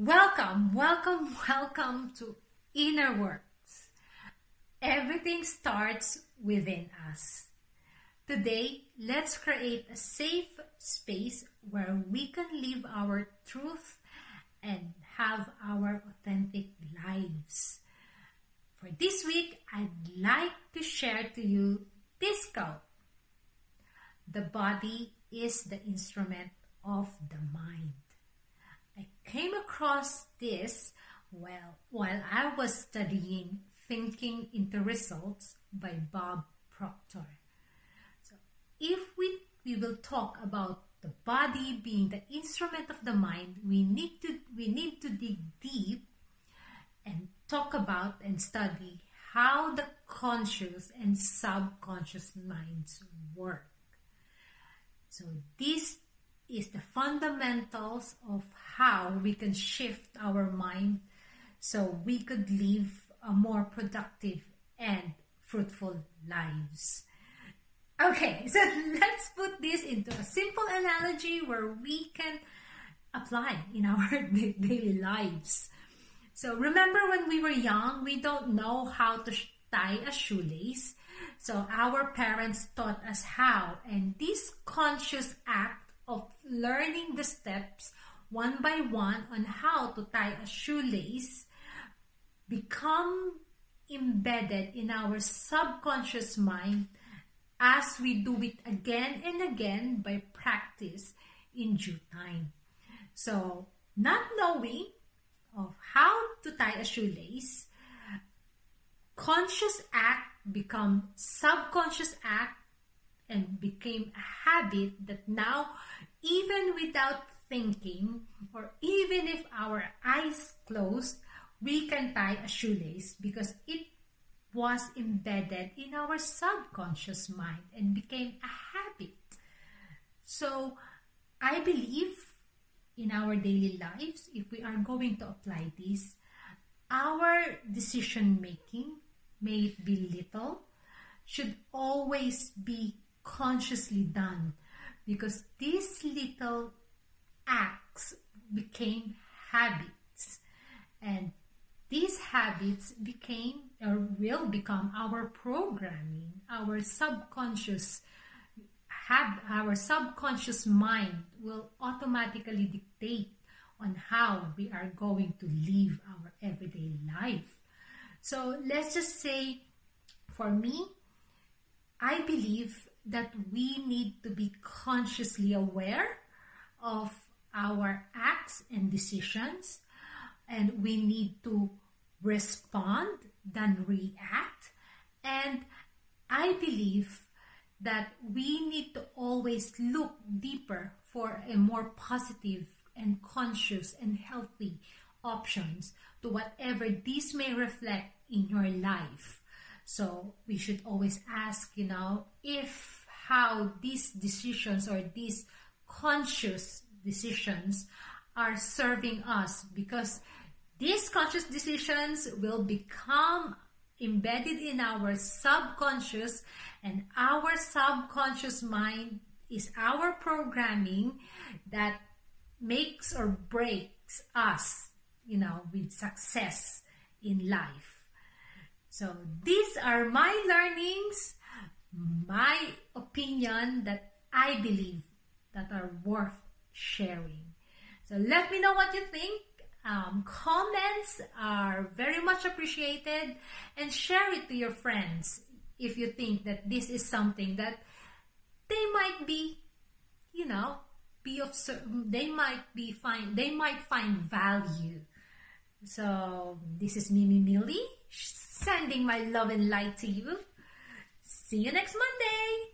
Welcome, welcome, welcome to Inner Works. Everything starts within us. Today, let's create a safe space where we can live our truth and have our authentic lives. For this week, I'd like to share to you this quote. The body is the instrument of the mind. I came across this while, while I was studying Thinking into Results by Bob Proctor. So, if we, we will talk about the body being the instrument of the mind, we need to we need to dig deep and talk about and study how the conscious and subconscious minds work. So this is the fundamentals of how we can shift our mind so we could live a more productive and fruitful lives. Okay, so let's put this into a simple analogy where we can apply in our daily lives. So remember when we were young, we don't know how to tie a shoelace. So our parents taught us how, and this conscious act of learning the steps one by one on how to tie a shoelace become embedded in our subconscious mind as we do it again and again by practice in due time. So, not knowing of how to tie a shoelace, conscious act become subconscious act and became a habit that now even without thinking or even if our eyes closed we can tie a shoelace because it was embedded in our subconscious mind and became a habit. So i believe in our daily lives if we are going to apply this our decision making may it be little should always be consciously done because these little acts became habits. And these habits became or will become our programming our subconscious have our subconscious mind will automatically dictate on how we are going to live our everyday life. So let's just say for me i believe that we need to be consciously aware of our acts and decisions and we need to respond than react. And i believe that we need to always look deeper for a more positive and conscious and healthy options to whatever this may reflect in your life so we should always ask you know if how these decisions or these conscious decisions are serving us because these conscious decisions will become embedded in our subconscious and our subconscious mind is our programming that makes or breaks us you know with success in life so these are my learnings my opinion that I believe that are worth sharing. So let me know what you think. Um, comments are very much appreciated and share it to your friends if you think that this is something that they might be, you know, be of they might be find they might find value. So this is Mimi Milli sending my love and light to you. See you next Monday.